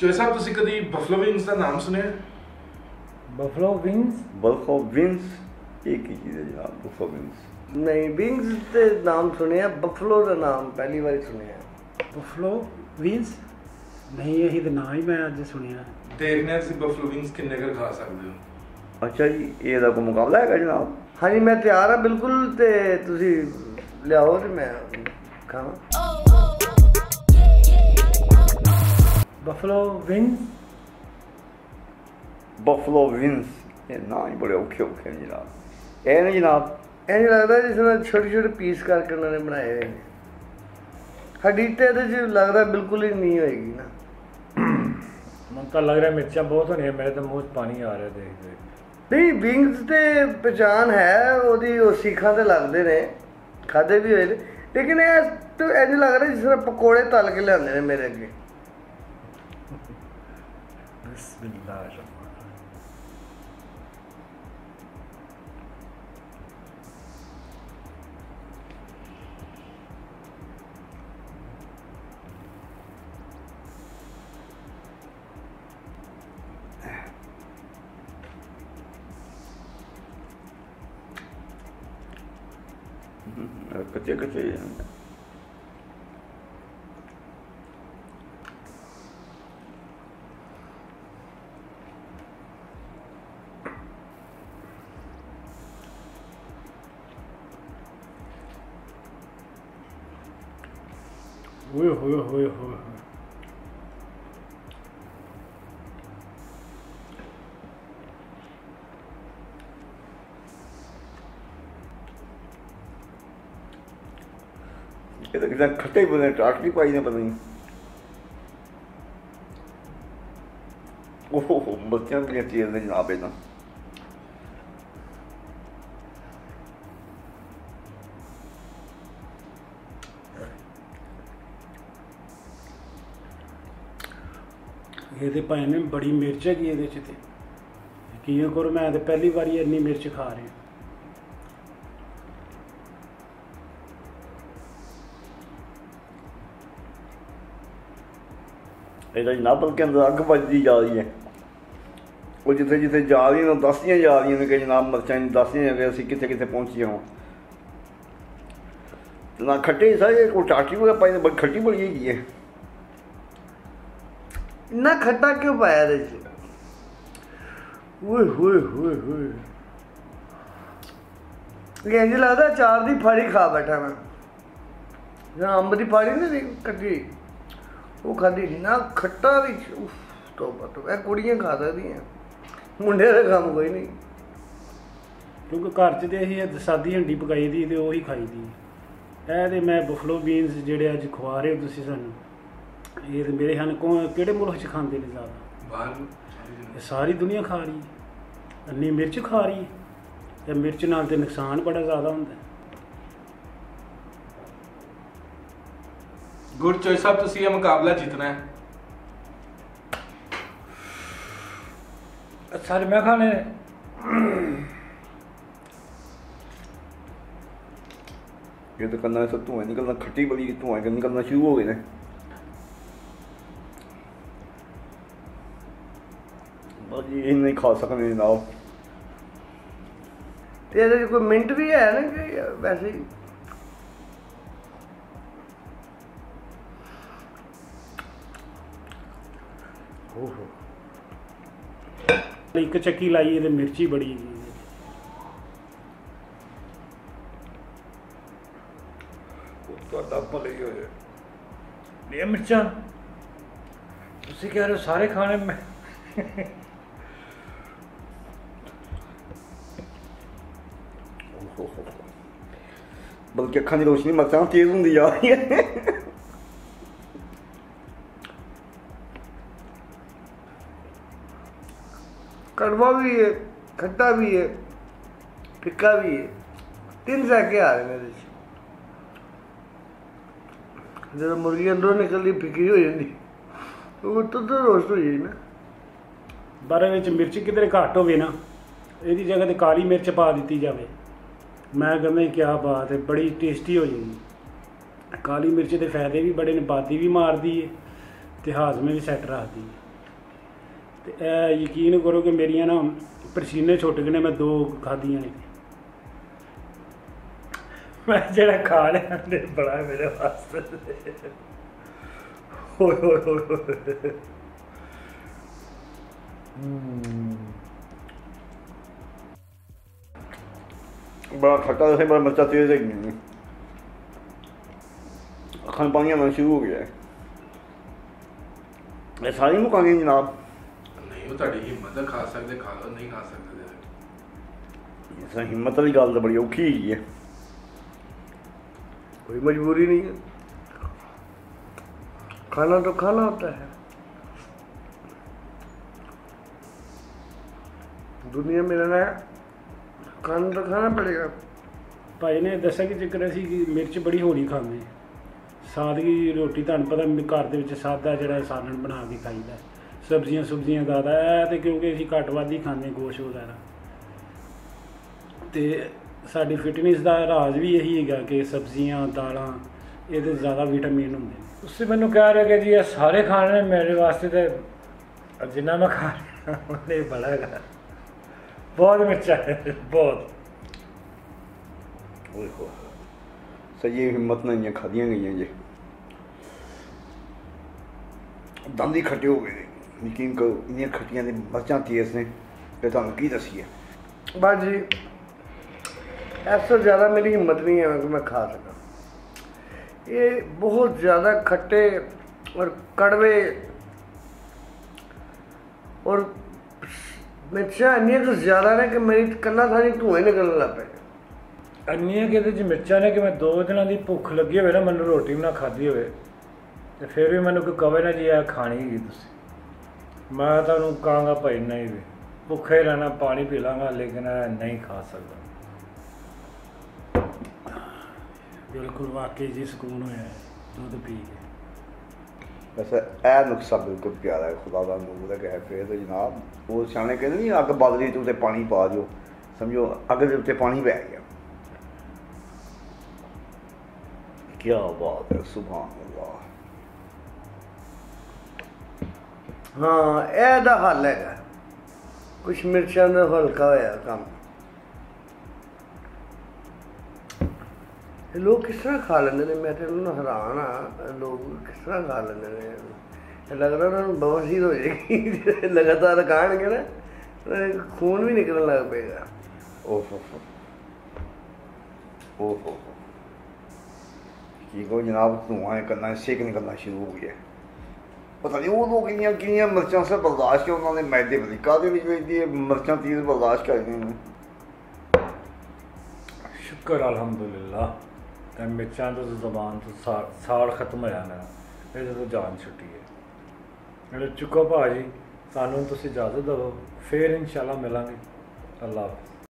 ਚੋਏ ਸਾਹਿਬ ਤੁਸੀਂ ਕਦੀ Buffalo wings ਦਾ ਨਾਮ ਸੁਣਿਆ? ਬਫਲੋ ਵਿੰਗਸ ਬਲਖੋ ਵਿੰਸ ਇਹ ਕੀ ਚੀਜ਼ ਹੈ ਜਨਾਬ ਬਲਖੋ ਵਿੰਸ ਨਹੀਂ ਵਿੰਗਸ ਤੇ ਨਾਮ ਸੁਣਿਆ ਬਫਲੋ ਦਾ ਨਾਮ ਪਹਿਲੀ ਵਾਰੀ ਸੁਣਿਆ। ਬਫਲੋ ਵਿੰਗਸ ਨਹੀਂ ਇਹੀ ਤਾਂ ਨਾਂ ਹੀ ਮੈਂ ਅੱਜ ਸੁਣਿਆ। ਦੇਖਦੇ ਹਾਂ ਤੁਸੀਂ ਬਫਲੋ ਵਿੰਗਸ ਕਿੰਨੇ ਕੁ ਖਾ ਸਕਦੇ ਹੋ? ਅੱਛਾ ਜੀ ਇਹਦਾ ਕੋਈ ਮੁਕਾਬਲਾ ਹੈਗਾ ਜਨਾਬ? ਹਾਂਜੀ ਮੈਂ ਤਿਆਰ ਹਾਂ ਬਿਲਕੁਲ ਤੇ ਤੁਸੀਂ ਲਿਆਓ ਤੇ ਮੈਂ ਖਾਵਾਂ। ਬਫਲੋ ਵਿੰਗਸ ਬਫਲੋ ਵਿੰਸ ਇਹ ਨਾਂ ਹੀ ਬੜੇ ਔਖੇ ਔਖੇ ਨੇ ਜਨਾਬ ਇਹ ਨੇ ਜਨਾਬ ਇੰਜ ਲੱਗਦਾ ਜਿਸ ਤਰ੍ਹਾਂ ਛੋਟੇ ਛੋਟੇ ਪੀਸ ਕਰਕੇ ਉਹਨਾਂ ਨੇ ਬਣਾਏ ਹੋਏ ਨੇ ਹੱਡੀ ਤੇ ਇਹਦੇ ਚ ਲੱਗਦਾ ਬਿਲਕੁਲ ਹੀ ਨਹੀਂ ਹੋਏਗੀ ਨਾ ਮੈਨੂੰ ਤਾਂ ਲੱਗ ਰਿਹਾ ਮਿਰਚਾਂ ਬਹੁਤ ਹੋਣੀਆਂ ਮੇਰੇ ਤਾਂ ਮੂੰਹ 'ਚ ਪਾਣੀ ਆ ਰਿਹਾ ਦੇਖ ਦੇਖ। ਨਹੀਂ ਵਿੰਗਸ ਤੇ ਪਛਾਣ ਹੈ ਉਹਦੀ ਉਹ ਸੀਖਾਂ ਤੇ ਲੱਗਦੇ ਨੇ ਖਾਦੇ ਵੀ ਹੋਏ ਨੇ। ਲੇਕਿਨ ਇਹ ਤਾਂ ਇੰਜ ਲੱਗ ਰਿਹਾ ਜਿਸ ਤਰ੍ਹਾਂ ਪਕੌੜੇ ਤਲ ਕੇ ਲਿਆਉਂਦੇ ਨੇ ਮੇਰੇ ਅੱਗੇ। Бисмиллахиррахманиррахим. Котя, котя, ਓਏ ਹੋਏ ਹੋਏ ਹੋਏ ਇਹ ਤਾਂ ਕਿਦਾਂ ਖੱਟੇ ਬਣੇ ਟਾਟ ਨਹੀਂ ਪਾਈ ਨੇ ਪਤਾ ਨਹੀਂ ਓਹ ਬੱਚਿਆਂ ਦੀਆਂ ਚੀਜ਼ਾਂ ਨੇ ਜਨਾਬ ਇਹਨਾਂ ਇਹਦੇ ਭਾਈ ਨੇ ਬੜੀ ਮਿਰਚ ਹੈਗੀ ਇਹਦੇ ਚ ਤੇ। ਕੀ ਕਰੋ ਮੈਂ ਤੇ ਪਹਿਲੀ ਵਾਰੀ ਇੰਨੀ ਮਿਰਚ ਖਾ ਰਿਹਾ। ਇਹਦਾ ਜਨਾਬ ਬਲਕਿ ਅੰਦਰ ਅੱਗ ਵੱਜਦੀ ਜਾ ਰਹੀ ਹੈ। ਉਹ ਜਿੱਥੇ ਜਿੱਥੇ ਜਾ ਰਹੀਆਂ ਨੇ ਉਹ ਦੱਸਦੀਆਂ ਜਾ ਰਹੀਆਂ ਨੇ ਕਿ ਜਨਾਬ ਮਰਚਾਂ ਨੂੰ ਦੱਸਦੀਆਂ ਜਾ ਅਸੀਂ ਕਿੱਥੇ ਕਿੱਥੇ ਪਹੁੰਚੇ ਹਾਂ ਨਾ ਖੱਟੇ ਸਾਰੇ ਕੋ ਟਾਟੀ ਵਗਾ ਪਾਈ ਬੜੀ ਖੱਟੀ ਬੜੀ ਹੈਗੀ ਹੈ। ਇੰਨਾ ਖੱਟਾ ਕਿਉਂ ਪਾਇਆ ਇਹਦੇ ਚ? ਓਏ ਹੋਏ ਹੋਏ ਹੋਏ। ਇਹ ਇੰਜ ਲੱਗਦਾ ਚਾਰ ਦੀ ਫਾੜੀ ਖਾ ਬੈਠਾ ਮੈਂ। ਜਾਂ ਅੰਬ ਦੀ ਫਾੜੀ ਨਹੀਂ ਕੱਢੀ? ਉਹ ਖਾਦੀ ਨਹੀਂ ਨਾ ਖੱਟਾ ਵੀ ਉਫ ਤੋਬਾ ਤੋਬਾ ਇਹ ਕੁੜੀਆਂ ਖਾ ਸਕਦੀਆਂ। ਮੁੰਡੇ ਦਾ ਕੰਮ ਕੋਈ ਨਹੀਂ ਕਿਉਂਕਿ ਘਰ 'ਚ ਤੇ ਅਸੀਂ ਸਾਦੀ ਹੰਡੀ ਪਕਾਈ ਦੀ ਤੇ ਉਹੀ ਖਾਈ ਦੀ। ਇਹ ਤੇ ਮੈਂ ਬਫਲੋ ਬੀਨਸ ਜਿਹੜੇ ਅੱਜ ਖਵਾ ਰਹੇ ਹੋ ਤੁਸੀਂ ਸਾਨੂੰ। ਇਹ ਤੇ ਮੇਰੇ ਹਨ ਕੋ ਕਿਹੜੇ ਮੁਲਕ 'ਚ ਖਾਂਦੇ ਨੇ ਜ਼ਿਆਦਾ? ਬਾਹਰ ਇਹ ਸਾਰੀ ਦੁਨੀਆ ਖਾ ਰਹੀ ਹੈ। ਇੰਨੀ ਮਿਰਚ ਖਾ ਰਹੀ ਹੈ। ਤੇ ਮਿਰਚ ਨਾਲ ਤੇ ਨੁਕਸਾਨ ਬੜਾ ਜ਼ਿਆਦਾ ਹੁੰਦਾ ਹੈ। ਚੋਇਸ ਸਾਹਿਬ ਤੁਸੀਂ ਇਹ ਮੁਕਾਬਲਾ ਜਿੱਤਣਾ ਹੈ? ਸਾਰੇ ਮੈਂ ਖਾਣੇ। ਇਹ ਤਾਂ ਕੰਨਾਂ ਸੇ ਧੂਆਂ ਨਿਕਲਣਾ ਖੱਟੀ ਬੜੀ ਧੂਆਂ ਨਿਕਲਣਾ ਸ਼ੁਰੂ ਹੋ ਗਏ ਨੇ। ਬਾਜੀ ਇਹ ਨਹੀਂ ਖਾ ਸਕਦੇ ਜਨਾਬ ਤੇ ਇਹਦੇ 'ਚ ਕੋਈ ਮਿੰਟ ਵੀ ਹੈ ਨਾ ਕਿ ਵੈਸੇ ਹੀ? ਓਹੋ। ਇੱਕ ਚੱਕੀ ਲਾਈ ਇਹਦੇ ਮਿਰਚੀ ਬੜੀ। ਤੁਹਾਡਾ ਭਲੇ ਹੀ ਹੋਏ ਇਹ ਮਿਰਚਾਂ। ਤੁਸੀਂ ਕਹਿ ਰਹੇ ਹੋ ਸਾਰੇ ਖਾਣੇ ਮੈਂ ਬਲਕਿ ਅੱਖਾਂ ਦੀ ਰੋਸ਼ਨੀ ਮਰਚਾਂ ਤੇਜ਼ ਹੁੰਦੀ ਜਾ ਰਹੀ ਹੈ। ਕੜਵਾ ਵੀ ਹੈ ਖੱਟਾ ਵੀ ਹੈ ਫਿੱਕਾ ਵੀ ਹੈ ਤਿੰਨ ਜ਼ਾਇਕੇ ਆ ਰਹੇ ਨੇ ਇਹਦੇ 'ਚ। ਜਦੋਂ ਮੁਰਗੀ ਅੰਦਰੋਂ ਨਿਕਲਦੀ ਫਿੱਕੀ ਹੋ ਜਾਂਦੀ। ਉਹ ਤਾਂ ਤਾਂ ਰੋਸਟ ਹੋ ਜਾਈ ਨਾ। ਇਹਦੇ ਵਿੱਚ ਮਿਰਚ ਕਿਧਰੇ ਘੱਟ ਹੋਵੇ ਨਾ ਇਹਦੀ ਜਗ੍ਹਾ ਤੇ ਕਾਲੀ ਮਿਰਚ ਪਾ ਦਿੱਤੀ ਜਾਵੇ। ਮੈਂ ਕਹਿੰਦਾ ਕੀ ਬਾਤ ਹੈ, ਬੜੀ ਟੇਸਟੀ ਹੋ ਜਾਂਦੀ। ਕਾਲੀ ਮਿਰਚ ਦੇ ਫਾਇਦੇ ਵੀ ਬੜੇ ਨੇ, ਬਾਦੀ ਵੀ ਮਾਰਦੀ ਹੈ ਤੇ ਹਾਜ਼ਮੇ ਵੀ ਸੈੱਟ ਰੱਖਦੀ ਹੈ ਤੇ ਇਹ ਯਕੀਨ ਕਰੋ ਕਿ ਮੇਰੀਆਂ ਨਾ ਪਰਸੀਨੇ ਛੁੱਟ ਗਏ ਨੇ, ਮੈਂ ਦੋ ਖਾਧੀਆਂ ਨੇ। ਮੈਂ ਜਿਹੜਾ ਖਾ ਲਿਆ ਤੇ ਬੜਾ ਮੇਰੇ ਵਾਸਤੇ। ਹੋਏ ਹੋਏ ਹੋਏ ਹੋਏ। ਹਮ ਬੜਾ ਖੱਟਾ ਜਿਹਾ ਬੜਾ ਮਿਰਚਾਂ ਤੇਜ਼ ਹੈਗੀਆਂ ਨੇ ਅੱਖਾਂ 'ਚ ਪਾਣੀ ਆਉਣਾ ਸ਼ੁਰੂ ਹੋ ਗਿਆ ਹੈ। ਇਹ ਸਾਰੀ ਮੁਕਾ ਗਈ ਜਨਾਬ ਨਹੀਂ ਉਹ ਤੁਹਾਡੀ ਹਿੰਮਤ ਹੈ ਖਾ ਸਕਦੇ ਖਾ ਲਓ ਨਹੀਂ ਖਾ ਸਕਦੇ ਤੇ ਇਸ ਹਿੰਮਤ ਵਾਲੀ ਗੱਲ ਤਾਂ ਬੜੀ ਔਖੀ ਹੈਗੀ ਹੈ कोई मजबूरी नहीं है खाना तो खाना होता है दुनिया में रहना है खाना तो खाना पड़ेगा ਭਾਈ ਨੇ ਦੱਸਿਆ ਕਿ ਜੇਕਰ ਅਸੀਂ ਕਿ ਮਿਰਚ ਬੜੀ ਹੌਲੀ ਖਾਂਦੇ ਹਾਂ। ਸਾਦਗੀ ਰੋਟੀ ਤੁਹਾਨੂੰ ਪਤਾ ਵੀ ਘਰ ਦੇ ਵਿੱਚ ਸਾਦਾ ਜਿਹੜਾ ਸਾਲਣ ਬਣਾ ਕੇ ਖਾਈਦਾ ਸਬਜ਼ੀਆਂ ਸੁਬਜ਼ੀਆਂ ਜ਼ਿਆਦਾ ਹੈ ਤੇ ਕਿਉਂਕਿ ਅਸੀਂ ਘੱਟ ਵੱਧ ਹੀ ਖਾਂਦੇ ਗੋਸ਼ ਵਗੈਰਾ ਤੇ ਸਾਡੀ ਫਿਟਨੈਸ ਦਾ ਰਾਜ਼ ਵੀ ਇਹੀ ਹੈਗਾ ਕਿ ਸਬਜ਼ੀਆਂ ਦਾਲਾਂ ਇਹਦੇ 'ਚ ਜ਼ਿਆਦਾ ਵਿਟਾਮਿਨ ਹੁੰਦੇ ਨੇ ਤੁਸੀਂ ਮੈਨੂੰ ਕਹਿ ਰਹੇ ਕਿ ਜੀ ਇਹ ਸਾਰੇ ਖਾਣੇ ਨੇ ਮੇਰੇ ਵਾਸਤੇ ਤੇ ਜਿੰਨਾ ਮੈਂ ਖਾ ਰਿਹਾ ਉਹਨੇ ਬੜਾ ਹੈਗਾ बहुत मिर्चा है बहुत सही हिम्मत ना इं खादियाँ गई जे दंद ही खट्टे हो गए यकीन करो इन खट्टिया ने मर्चा थी इसने तो तुम की दसीए बस जी ऐसा ज़्यादा मेरी हिम्मत नहीं है कि मैं खा सका ये बहुत ज़्यादा खट्टे और कड़वे और ਮਿਰਚਾਂ ਇੰਨੀਆਂ ਕੁ ਜ਼ਿਆਦਾ ਨੇ ਕਿ ਮੇਰੀ ਕੱਲਾ ਥਾਣੀ ਧੂਏ ਨਿਕਲਣ ਲੱਗ ਪਏ। ਇੰਨੀਆਂ ਕਿ ਇਹਦੇ 'ਚ ਮਿਰਚਾਂ ਨੇ ਕਿ ਮੈਂ ਦੋ ਦਿਨਾਂ ਦੀ ਭੁੱਖ ਲੱਗੀ ਹੋਵੇ ਨਾ ਮੈਨੂੰ ਰੋਟੀ ਵੀ ਨਾ ਖਾਧੀ ਹੋਵੇ ਤੇ ਫਿਰ ਵੀ ਮੈਨੂੰ ਕਿ ਕਵੇ ਨਾ ਜੀ ਆ ਖਾਣੀ ਹੀ ਤੁਸੀਂ। ਮੈਂ ਤੁਹਾਨੂੰ ਕਹਾਂਗਾ ਭਾਈ ਨਹੀਂ ਵੀ ਭੁੱਖੇ ਰਹਿਣਾ ਪਾਣੀ ਪੀ ਲਾਂਗਾ ਲੇਕਿਨ ਨਹੀਂ ਖਾ ਸਕਦਾ। ਬਿਲਕੁਲ ਵਾਕਈ ਜੀ ਸਕੂਨ ਹੋਇਆ ਦੁੱਧ ਪੀ ਕੇ। ਵੈਸੇ ਇਹ ਨੁਕਸਾ ਬਿਲਕੁਲ ਪਿਆਰਾ ਹੈ ਖੁਦਾ ਦਾ ਨੂਰ ਹੈ ਕਿ ਫੇਰ ਤੇ ਜਨਾਬ ਉਹ ਸਿਆਣੇ ਕਹਿੰਦੇ ਨਹੀਂ ਅੱਗ ਬਦਲੀ ਤੇ ਉੱਤੇ ਪਾਣੀ ਪਾ ਦਿਓ ਸਮਝੋ ਅੱਗ ਦੇ ਉੱਤੇ ਪਾਣੀ ਪੈ ਗਿਆ ਕੀ ਬਾਤ ਹੈ ਸੁਭਾਨ ਅੱਲਾਹ ਹਾਂ ਇਹਦਾ ਹੱਲ ਹੈਗਾ ਕੁਛ ਮਿਰਚਾਂ ਦਾ ਹਲਕਾ ਹੋਇਆ ਲੋਕ ਕਿਸ ਤਰ੍ਹਾਂ ਖਾ ਲੈਂਦੇ ਨੇ ਮੈਂ ਤੇ ਉਹਨਾਂ ਨੂੰ ਹੈਰਾਨ ਆ ਲੋਕ ਕਿਸ ਤਰ੍ਹਾਂ ਖਾ ਲੈਂਦੇ ਨੇ ਇਹ ਲੱਗਦਾ ਉਹਨਾਂ ਨੂੰ ਬਵਾਸੀਰ ਹੋ ਜਾਏਗੀ ਜੇ ਲਗਾਤਾਰ ਖਾਣਗੇ ਨਾ ਤੇ ਖੂਨ ਵੀ ਨਿਕਲਣ ਲੱਗ ਪਏਗਾ ਓਹ ਹੋ ਹੋ ਓਹ ਹੋ ਹੋ ਕੀ ਕੋ ਜਨਾਬ ਧੂਆਂ ਕਰਨਾ ਸੇਕ ਨਿਕਲਣਾ ਸ਼ੁਰੂ ਹੋ ਗਿਆ ਪਤਾ ਨਹੀਂ ਉਹ ਲੋਕ ਇੰਨੀਆਂ ਕਿੰਨੀਆਂ ਮਿਰਚਾਂ ਸੇ ਬਰਦਾਸ਼ਤ ਕਿ ਉਹਨਾਂ ਨੇ ਮੈਦੇ ਬਲੀ ਕਾਦੇ ਵਿੱਚ ਇੰਨੀ ਮਿਰਚਾਂ ਤੀਜ਼ ਬਰਦਾਸ਼ਤ ਕਰਦੇ ਨੇ ਸ਼ੁਕਰ ਅਲਹਮਦੁਲਿਲਾ ਤੇ ਮਿਰਚਾਂ ਤੋਂ ਜ਼ਬਾਨ ਤੋਂ ਸਾ- ਸਾੜ ਖਤਮ ਹੋਇਆ ਮੇਰਾ ਇਹਦੇ ਤੋਂ ਜਾਨ ਛੁੱਟੀ ਹੈ। ਮੇਰੇ ਚੁੱਕੋ ਭਾਜੀ ਸਾਨੂੰ ਤੁਸੀਂ ਇਜਾਜ਼ਤ ਦਿਓ ਫੇਰ ਇਨਸ਼ਾਅੱਲਾ ਮਿਲਾਂਗੇ। ਅੱਲਾਹ ਹਾਫਿਜ਼।